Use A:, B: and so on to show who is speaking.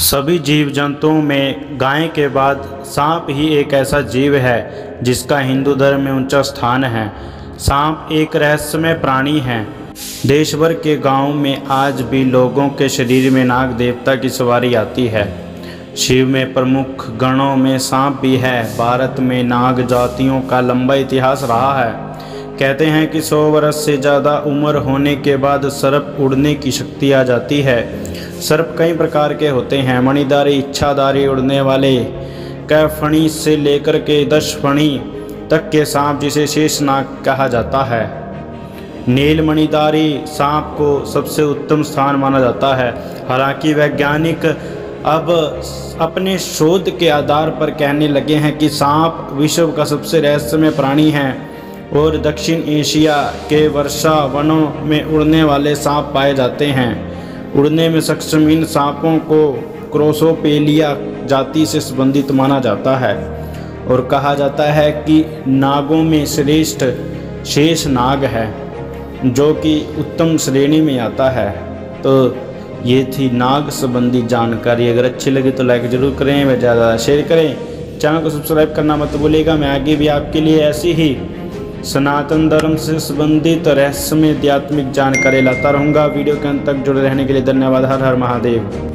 A: सभी जीव जंतुओं में गाय के बाद सांप ही एक ऐसा जीव है, जिसका हिंदू धर्म में ऊँचा स्थान है। सांप एक रहस्यमय प्राणी है। देश भर के गाँवों में आज भी लोगों के शरीर में नाग देवता की सवारी आती है। शिव में प्रमुख गणों में सांप भी है। भारत में नाग जातियों का लंबा इतिहास रहा है। कहते हैं कि सौ वर्ष से ज़्यादा उम्र होने के बाद सर्प उड़ने की शक्ति आ जाती है। सर्प कई प्रकार के होते हैं। मणिदारी इच्छादारी उड़ने वाले, कैफणी से लेकर के दश फणी तक के सांप जिसे शेष शेषनाग कहा जाता है। नील मणिदारी सांप को सबसे उत्तम स्थान माना जाता है। हालाँकि वैज्ञानिक अब अपने शोध के आधार पर कहने लगे हैं कि सांप विश्व का सबसे रहस्यमय प्राणी है और दक्षिण एशिया के वर्षा वनों में उड़ने वाले सांप पाए जाते हैं। उड़ने में सक्षम इन सांपों को क्रोसोपेलिया जाति से संबंधित माना जाता है और कहा जाता है कि नागों में श्रेष्ठ शेष नाग है, जो कि उत्तम श्रेणी में आता है। तो ये थी नाग संबंधी जानकारी। अगर अच्छी लगी तो लाइक ज़रूर करें, व ज़्यादा शेयर करें। चैनल को सब्सक्राइब करना मत भूलिएगा। मैं आगे भी आपके लिए ऐसी ही सनातन धर्म से संबंधित रहस्यमय आध्यात्मिक जानकारी लाता रहूँगा। वीडियो के अंत तक जुड़े रहने के लिए धन्यवाद। हर हर महादेव।